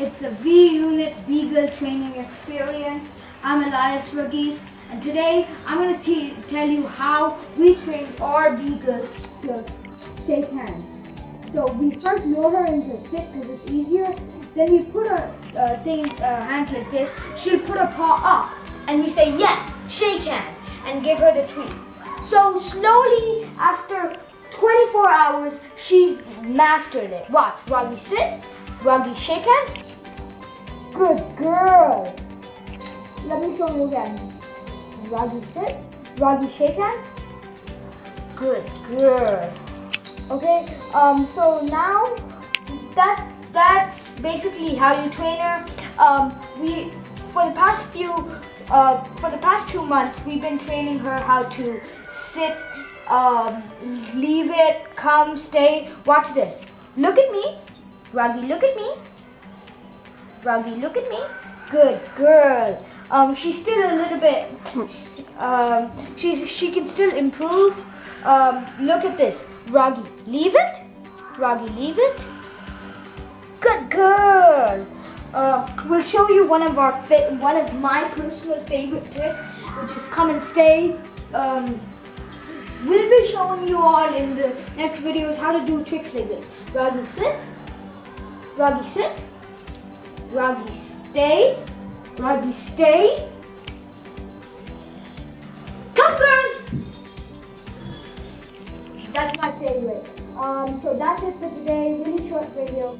It's the V-Unit Beagle Training Experience. I'm Elias Ruggies and today I'm going to tell you how we train our Beagle to shake hands. So we first lower her into sit because it's easier. Then we put her uh, thing, uh, hands like this. She'll put her paw up and we say yes, shake hands and give her the treat. So slowly after 24 hours, she's mastered it. Watch, Ragi sit, Ragi shake hand. Good girl. Let me show you again. Ragi sit, Ragi shake hand. Good girl. Okay, um, so now that that's basically how you train her. Um, we for the past few uh, for the past two months we've been training her how to sit um, leave it, come, stay. Watch this. Look at me. Ragi, look at me. Ragi, look at me. Good girl. Um, she's still a little bit, um, she's, she can still improve. Um, look at this. Ragi, leave it. Ragi, leave it. Good girl. Uh, we'll show you one of our one of my personal favorite tricks, which is come and stay. Um, We'll be showing you all in the next videos how to do tricks like this. Ragi sit, Ragi sit, Ragi stay, Ragi stay. Come girls! That's my favorite. Um, so that's it for today. Really short video.